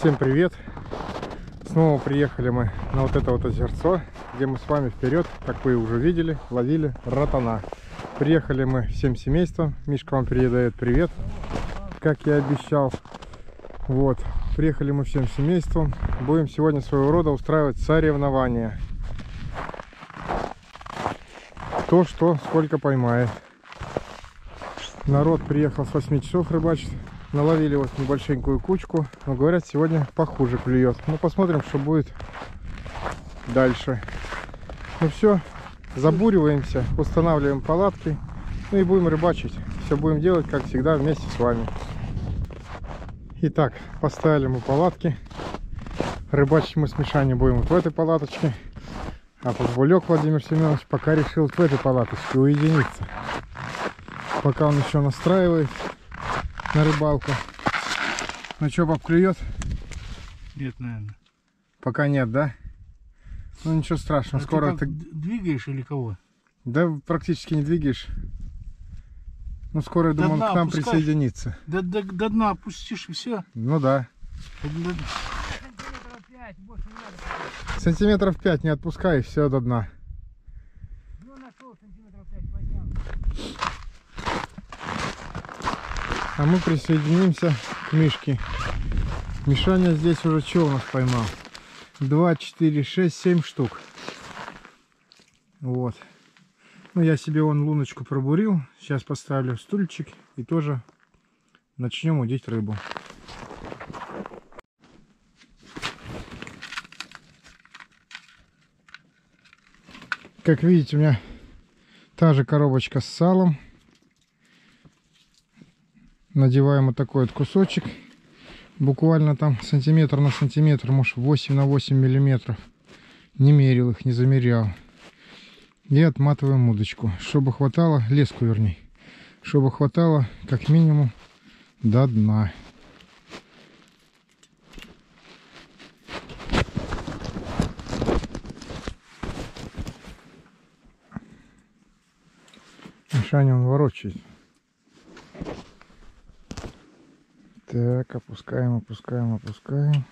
Всем привет! Снова приехали мы на вот это вот озерцо, где мы с вами вперед, как вы уже видели, ловили ротана. Приехали мы всем семейством. Мишка вам передает привет, как я обещал. Вот, приехали мы всем семейством. Будем сегодня своего рода устраивать соревнования. Кто что, сколько поймает. Народ приехал с 8 часов рыбачить. Наловили вот небольшенькую кучку. Но говорят, сегодня похуже клюет. Ну, посмотрим, что будет дальше. Ну все, забуриваемся, устанавливаем палатки. Ну и будем рыбачить. Все будем делать, как всегда, вместе с вами. Итак, поставили мы палатки. Рыбачить мы с Мишаней будем вот в этой палаточке. А подбулек Владимир Семенович пока решил в этой палаточке уединиться. Пока он еще настраивает на рыбалку. Ну что, пап, клюет? Нет, наверное. Пока нет, да? Ну ничего страшного, А скоро ты ты... двигаешь или кого? Да практически не двигаешь. Ну скоро, я До думаю, он к нам опускаешь? присоединится. До, до, до дна опустишь и все. Ну да. Сантиметров 5, больше не надо. Сантиметров 5 не отпускай, все до дна. Ну, нашел сантиметров 5, поднял. А мы присоединимся к Мишке. Мишаня здесь уже что у нас поймал? 2, 4, 6, 7 штук. Вот. Ну, я себе вон луночку пробурил. Сейчас поставлю стульчик и тоже начнем удить рыбу. Как видите, у меня та же коробочка с салом. Надеваем вот такой вот кусочек. Буквально там сантиметр на сантиметр, может 8 на 8 миллиметров. Не мерил их, не замерял. И отматываем удочку, чтобы хватало, леску вернее, чтобы хватало как минимум до дна. Мишаня ворочает. Так, опускаем, опускаем, опускаем.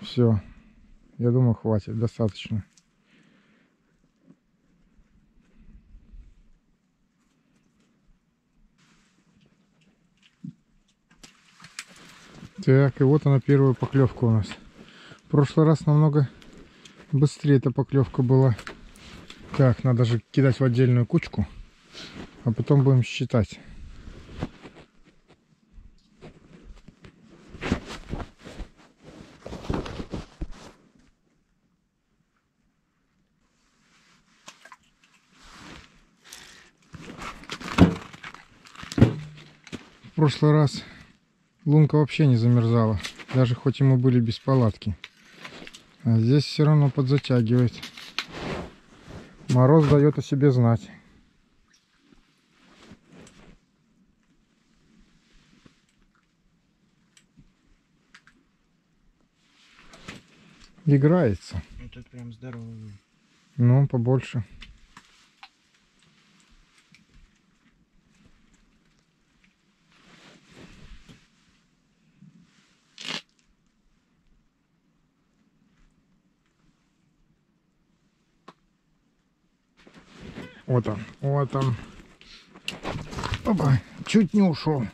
Все. Я думаю, хватит, достаточно. Так, и вот она первая поклевка у нас. В прошлый раз намного быстрее эта поклевка была. Так, надо же кидать в отдельную кучку, а потом будем считать. В прошлый раз лунка вообще не замерзала, даже хоть и мы были без палатки. А здесь все равно подзатягивает. Мороз дает о себе знать. Играется. Этот прям здоровый. Ну, побольше. Вот он, вот он. Опа, чуть не ушел.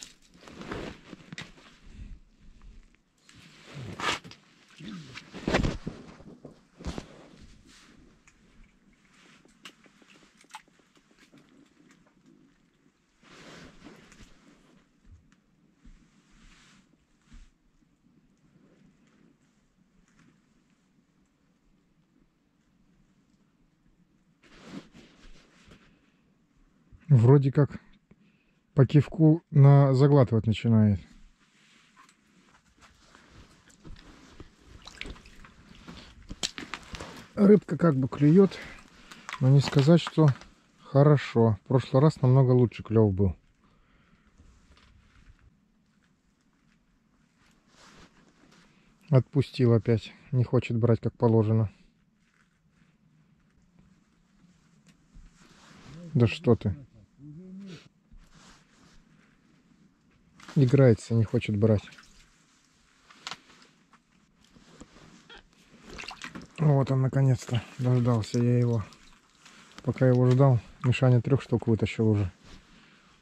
Вроде как по кивку на заглатывать начинает. Рыбка как бы клюет, но не сказать, что хорошо. В прошлый раз намного лучше клев был. Отпустил опять. Не хочет брать как положено. Да что ты. играется, не хочет брать. Вот он наконец-то дождался я его. Пока его ждал, Мишаня трех штук вытащил уже.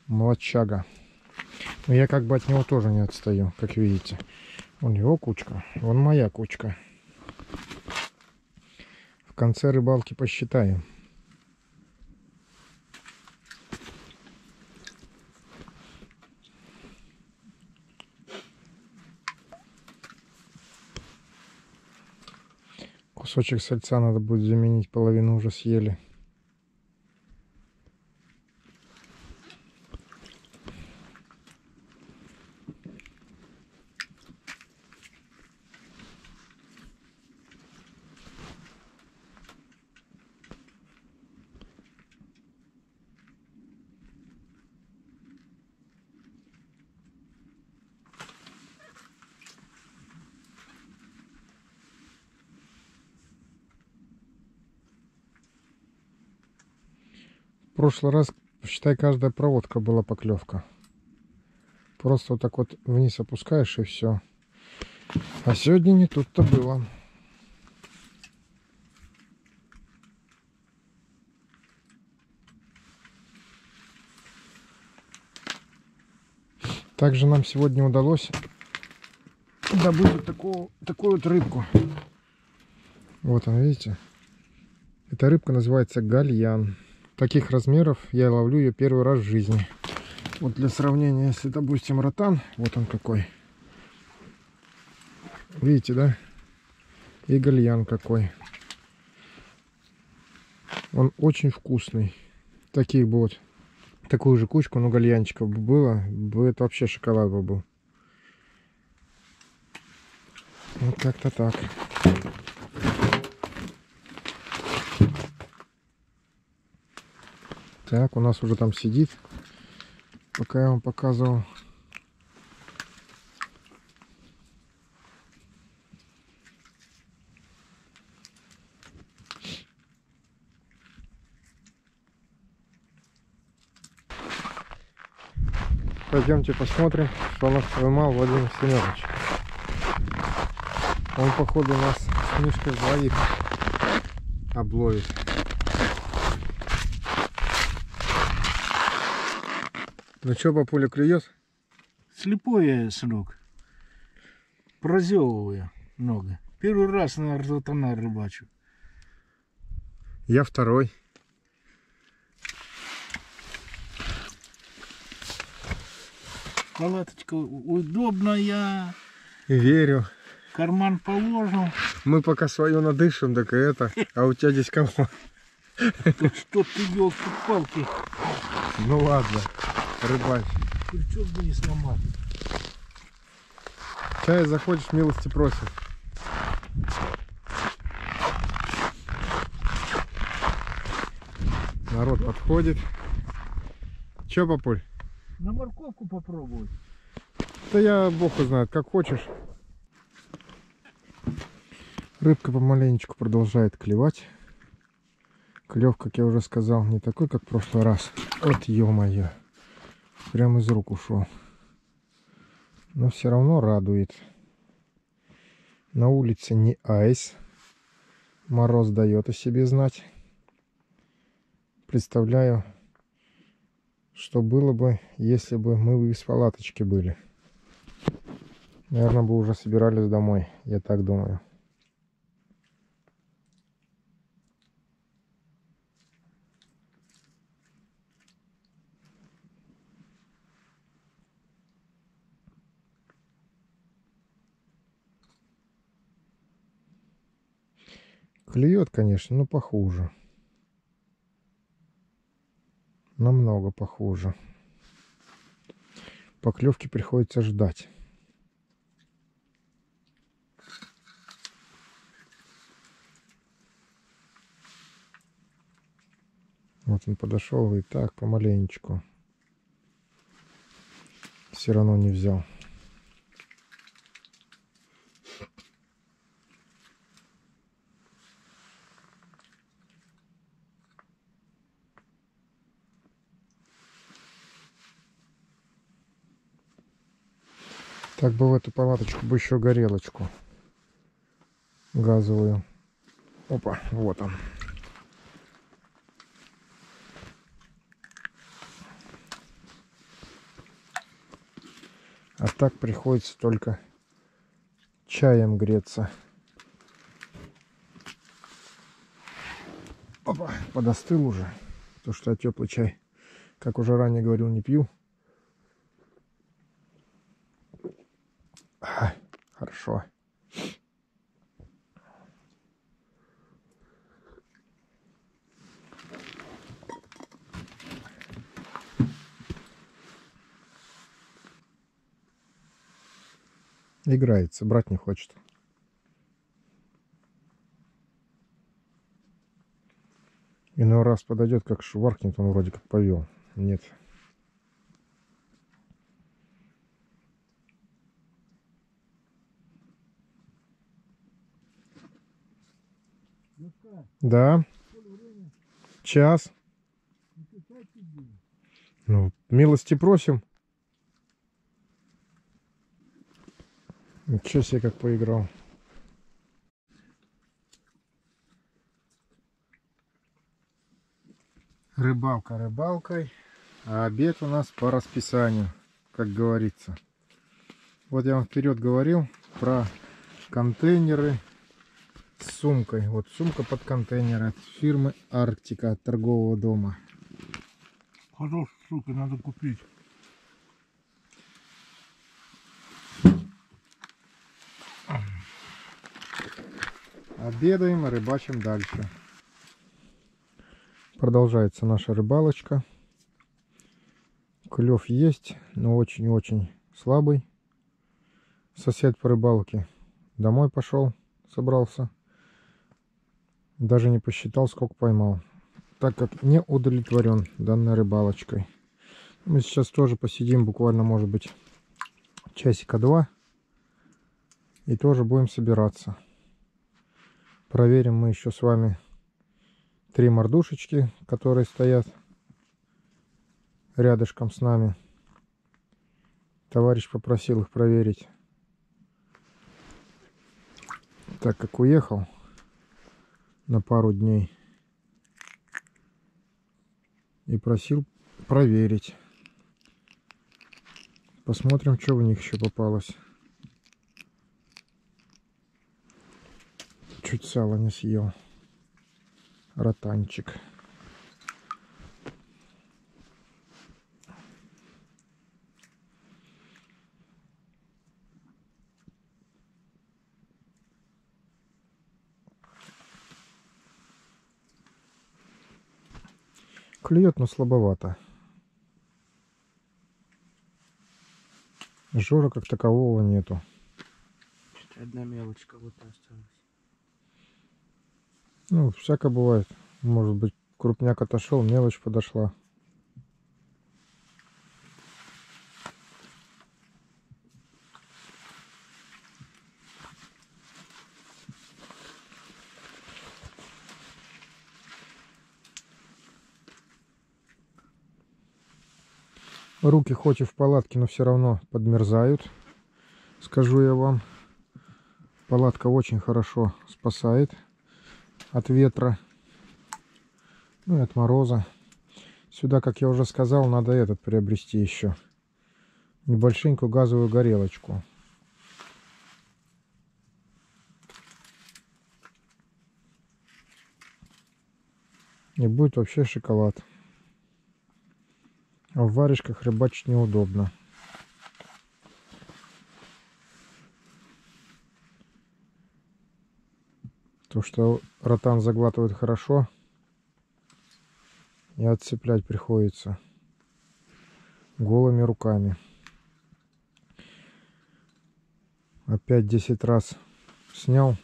Молодчага. Но я как бы от него тоже не отстаю, как видите. У него кучка, вон моя кучка. В конце рыбалки посчитаем. Кусочек сальца надо будет заменить, половину уже съели. В прошлый раз, считай, каждая проводка была поклевка. Просто вот так вот вниз опускаешь и все. А сегодня не тут-то было. Также нам сегодня удалось добыть вот такого, такую вот рыбку. Вот она, видите? Эта рыбка называется гальян таких размеров я ловлю ее первый раз в жизни. Вот для сравнения, если, допустим, ротан, вот он какой. Видите, да? И гальян какой. Он очень вкусный. Таких бы вот, такую же кучку, ну, гальянчиков бы было, бы это вообще шоколад бы был. Вот как-то так. Так, у нас уже там сидит. Пока я вам показывал. Пойдемте посмотрим, что нас поймал Владимир Семенович. Он, походу, нас с Мишкой двоих обловит. Ну что, папуля, клюет? Слепой я, сынок. Прозевываю много. Первый раз на ротана рыбачу. Я второй. Палаточка удобная. Верю. Карман положил. Мы пока свое надышим, так и это. А у тебя здесь кого? Что ты, елки-палки. Ну ладно, рыбачь. Крючок бы не сломал. Чай заходишь, милости просит. Народ подходит. Че, папуль? На морковку попробовать. Да я бог знает, как хочешь. Рыбка помаленечку продолжает клевать. Клев, как я уже сказал, не такой, как в прошлый раз. Вот ё-моё. Прям из рук ушел. Но все равно радует. На улице не айс. Мороз дает о себе знать. Представляю, что было бы, если бы мы из палаточки были. Наверное, бы уже собирались домой, я так думаю. Клюет, конечно, но похуже. Намного похуже. Поклевки приходится ждать. Вот он подошел и так помаленечку. Все равно не взял. Так бы в эту палаточку бы еще горелочку газовую Опа, вот он. А так приходится только чаем греться. Опа, подостыл уже. То, что я теплый чай, как уже ранее говорил, не пью. Хорошо. Играется, брать не хочет. Иной раз подойдет, как шваркнет, он вроде как повел. Нет. Да. Час. Ну, милости просим. Ничего себе, как поиграл. Рыбалка рыбалкой, а обед у нас по расписанию, как говорится. Вот я вам вперед говорил про контейнеры с сумкой. Вот сумка под контейнер от фирмы Арктика, от торгового дома. Хорошая штука, надо купить. Обедаем рыбачим дальше. Продолжается наша рыбалочка. Клев есть, но очень-очень слабый. Сосед по рыбалке домой пошел, собрался. Даже не посчитал, сколько поймал. Так как не удовлетворен данной рыбалочкой. Мы сейчас тоже посидим буквально, может быть, часика два. И тоже будем собираться. Проверим мы еще с вами три мордушечки, которые стоят рядышком с нами. Товарищ попросил их проверить. Так как уехал на пару дней. И просил проверить. Посмотрим, что в них еще попалось. Чуть сало не съел. Ротанчик. Клюет, но слабовато. Жора как такового нету. Что-то одна мелочка вот осталась. Ну, всяко бывает. Может быть, крупняк отошел, мелочь подошла. Руки хоть и в палатке, но все равно подмерзают. Скажу я вам. Палатка очень хорошо спасает от ветра, ну и от мороза. Сюда, как я уже сказал, надо этот приобрести еще. Небольшенькую газовую горелочку. И будет вообще шоколад. А в варежках рыбачить неудобно. То, что ротан заглатывает хорошо. И отцеплять приходится голыми руками. Опять 10 раз снял,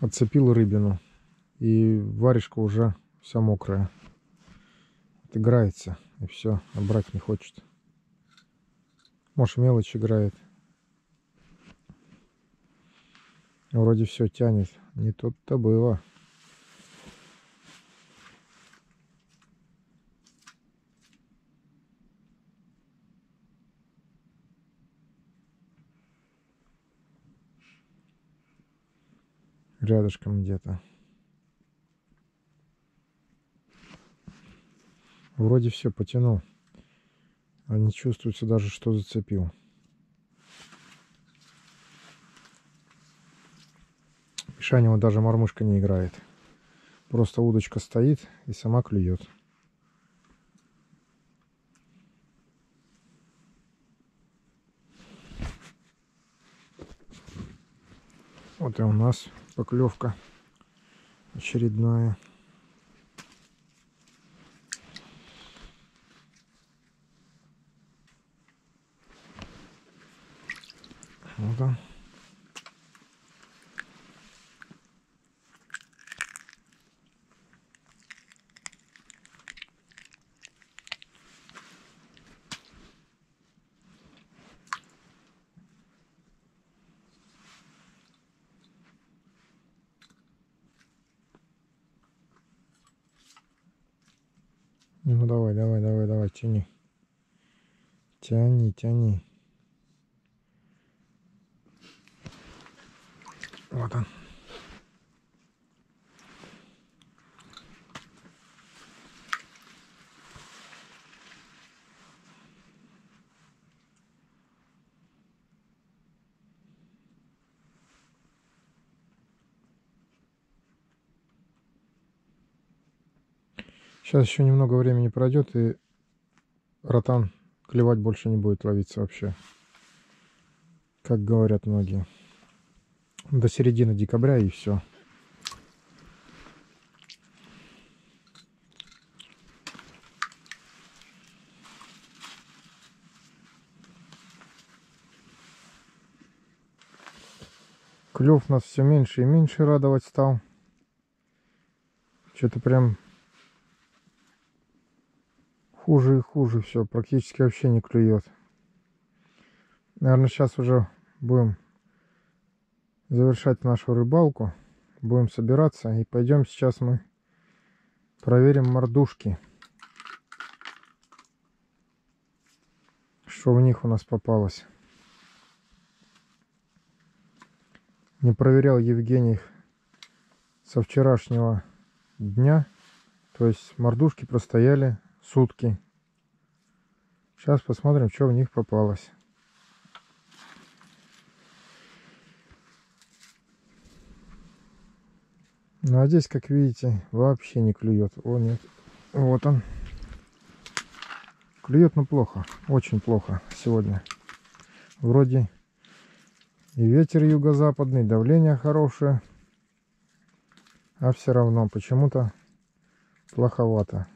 отцепил рыбину. И варежка уже вся мокрая. Отыграется. И все, а брать не хочет. Может мелочь играет. Вроде все тянет. Не тут-то было. рядышком где-то. Вроде все потянул. А не чувствуется даже, что зацепил. Мишаня вот даже мормышка не играет. Просто удочка стоит и сама клюет. Вот и у нас поклевка очередная. Он. Ну давай, давай, давай, давай, тяни. Тяни, тяни. Вот он. Сейчас еще немного времени пройдет, и ротан клевать больше не будет ловиться вообще. Как говорят многие. До середины декабря и все. Клев нас все меньше и меньше радовать стал. Что-то прям хуже и хуже все, практически вообще не клюет. Наверное, сейчас уже будем завершать нашу рыбалку. Будем собираться и пойдем сейчас мы проверим мордушки. Что в них у нас попалось. Не проверял Евгений их со вчерашнего дня. То есть мордушки простояли сутки. Сейчас посмотрим, что в них попалось. Ну а здесь, как видите, вообще не клюет. О, нет. Вот он. Клюет, но плохо. Очень плохо сегодня. Вроде и ветер юго-западный, давление хорошее. А все равно почему-то плоховато.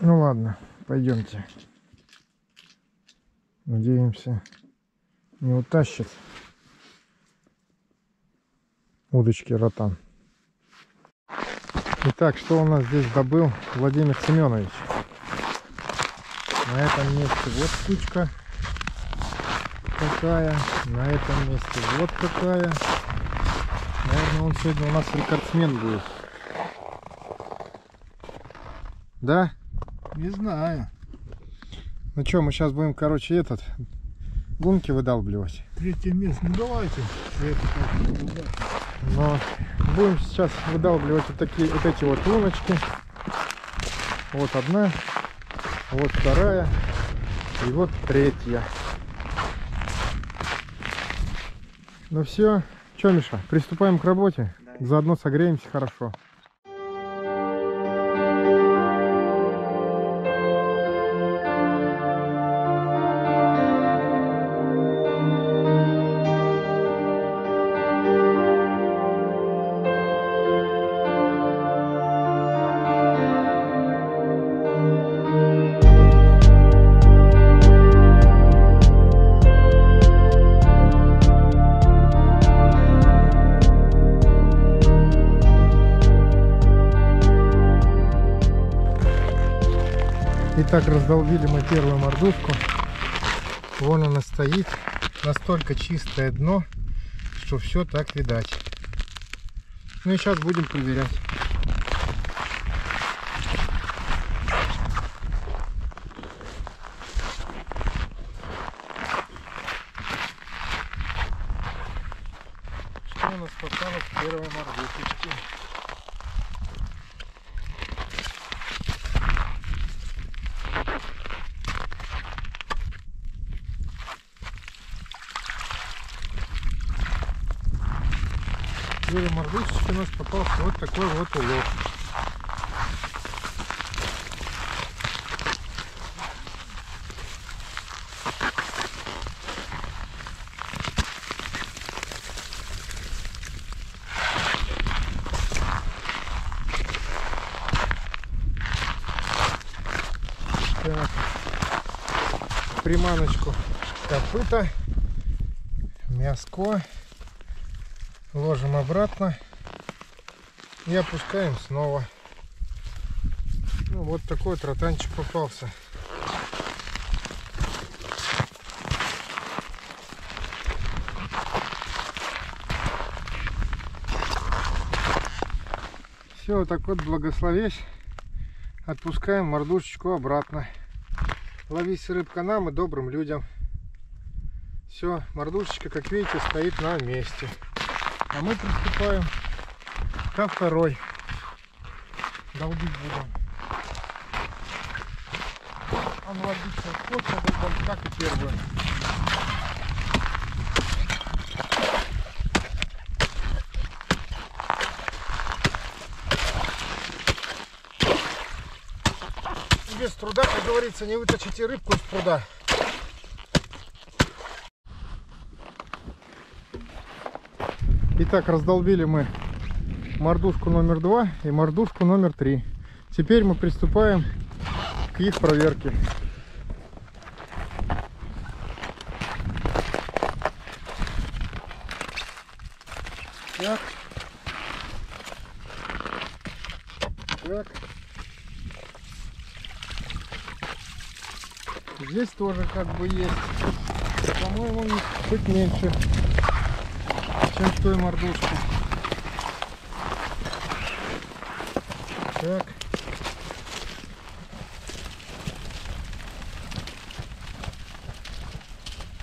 Ну ладно, пойдемте. Надеемся, не утащит удочки ротан. Итак, что у нас здесь добыл Владимир Семенович? На этом месте вот штучка какая. На этом месте вот какая. Наверное, он сегодня у нас рекордсмен будет. Да? Не знаю. Ну что, мы сейчас будем, короче, этот гунки выдалбливать. Третье место. Ну давайте. Но будем сейчас выдалбливать вот такие вот эти вот луночки. Вот одна, вот вторая и вот третья. Ну все, что, Миша, приступаем к работе. Заодно согреемся хорошо. Итак, раздолбили мы первую мордушку. Вон она стоит. Настолько чистое дно, что все так видать. Ну и сейчас будем проверять. мордушечки у нас попался вот такой вот улов. Приманочку копыта, мяско. Ложим обратно и опускаем снова. Ну, вот такой тротанчик попался. Все, вот так вот благословясь, отпускаем мордушечку обратно. Ловись рыбка нам и добрым людям. Все, мордушечка, как видите, стоит на месте. А мы приступаем ко второй. Долбить будем. Он так, как и первую. Без труда, как говорится, не вытащите рыбку из пруда. Итак, раздолбили мы мордушку номер два и мордушку номер три. Теперь мы приступаем к их проверке. Так. Так. Здесь тоже как бы есть. По-моему, чуть меньше чем в той мордушке. Так.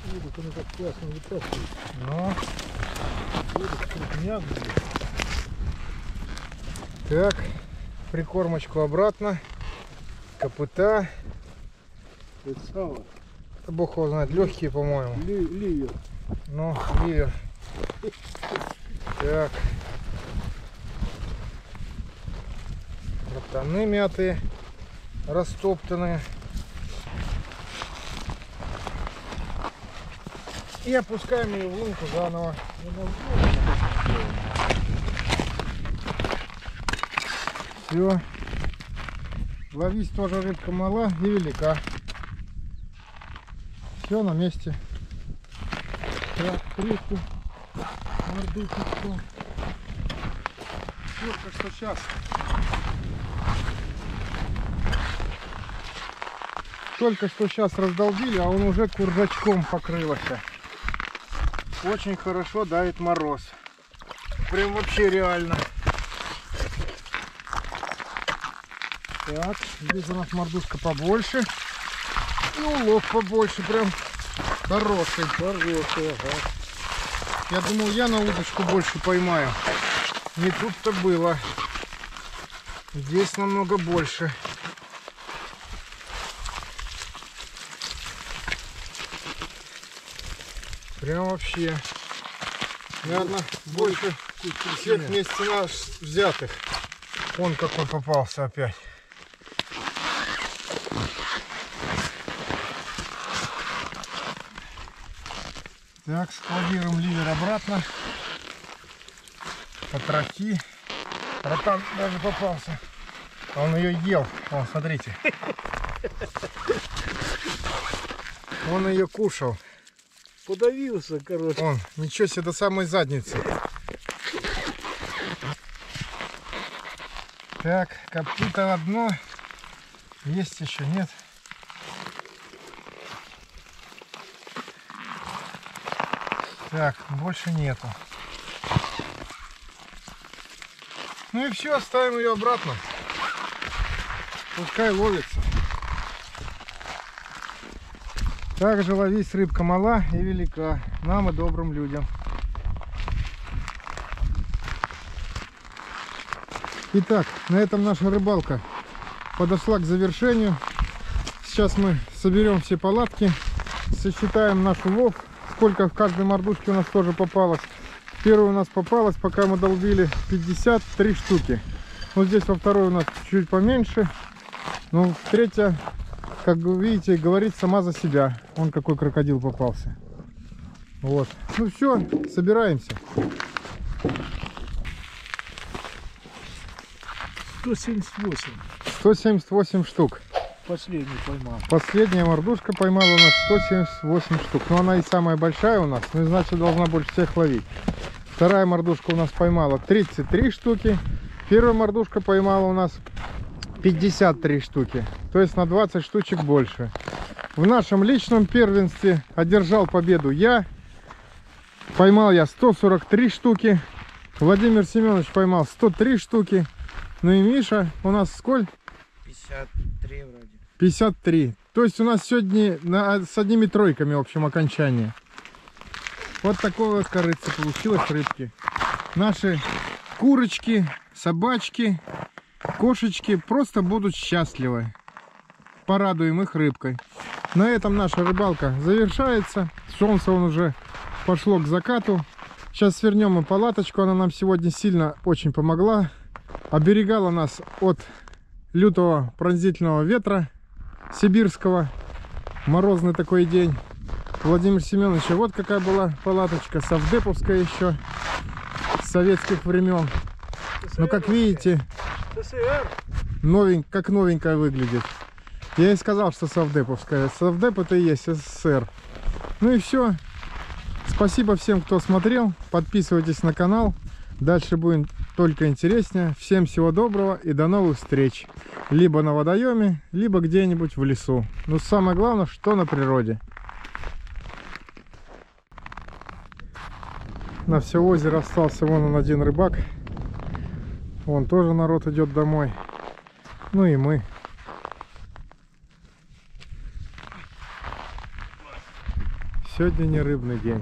Видишь, она так классно вытаскивает. Ну, Видишь, крупняк, так. Прикормочку обратно. Копыта. Это сало. Да Бог его знает, легкие, по-моему. Ли, ливер. Ну, ливер. Так. Ротаны мятые, растоптанные. И опускаем ее в лунку заново. Все. Ловись тоже рыбка мала и велика. Все на месте. Так, рыбку, мордушечку. Только что сейчас. Только что сейчас раздолбили, а он уже куржачком покрылся. Очень хорошо давит мороз. Прям вообще реально. Так, здесь у нас мордушка побольше. И улов побольше, прям хороший. Хороший, ага. Я думал, я на удочку больше поймаю. Не тут-то было. Здесь намного больше. Прям вообще. Наверное, больше всех вместе нас взятых. Он какой попался опять. Так, складируем ливер обратно. Потроки. Ротан даже попался. Он ее ел. О, смотрите. Он ее кушал. Подавился, короче. Он, ничего себе, до самой задницы. Так, копыта одно. Есть еще, нет? Так, больше нету. Ну и все, ставим ее обратно. Пускай ловится. Также ловись рыбка мала и велика. Нам и добрым людям. Итак, на этом наша рыбалка подошла к завершению. Сейчас мы соберем все палатки, сосчитаем наш улов, сколько в каждой мордушке у нас тоже попалось. первая у нас попалась, пока мы долбили 53 штуки. Ну, здесь во второй у нас чуть поменьше. Ну, третья, как вы видите, говорит сама за себя. Он какой крокодил попался. Вот. Ну все, собираемся. 178. 178 штук. Последний поймал. Последняя мордушка поймала у нас 178 штук. Но она и самая большая у нас, ну и значит должна больше всех ловить. Вторая мордушка у нас поймала 33 штуки. Первая мордушка поймала у нас 53 штуки. То есть на 20 штучек больше. В нашем личном первенстве одержал победу я. Поймал я 143 штуки. Владимир Семенович поймал 103 штуки. Ну и Миша у нас сколько? 53 вроде. 53. То есть у нас сегодня на, с одними тройками в общем окончание. Вот такого корыца получилось рыбки. Наши курочки, собачки, кошечки просто будут счастливы. Порадуем их рыбкой. На этом наша рыбалка завершается. Солнце он уже пошло к закату. Сейчас свернем мы палаточку. Она нам сегодня сильно очень помогла. Оберегала нас от лютого пронзительного ветра сибирского. Морозный такой день. Владимир Семенович, вот какая была палаточка, совдеповская еще, с советских времен. Но как видите, СССР. новень, как новенькая выглядит. Я и сказал, что совдеповская. Совдеп это и есть СССР. Ну и все. Спасибо всем, кто смотрел. Подписывайтесь на канал. Дальше будет только интереснее. Всем всего доброго и до новых встреч. Либо на водоеме, либо где-нибудь в лесу. Но самое главное, что на природе. На все озеро остался вон он один рыбак. Вон тоже народ идет домой. Ну и мы. Сегодня не рыбный день.